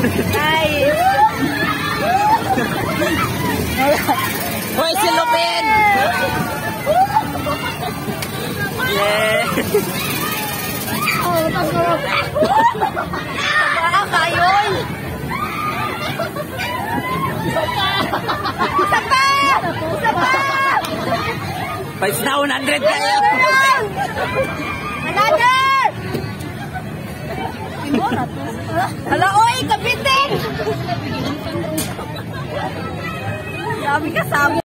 Nice. Hoy, si Lupin! Yeah! Baka kayon. Isa pa! Isa pa! Pais na 100 kayo! Another! Hala, oy, kapitin! अभी क्या सामने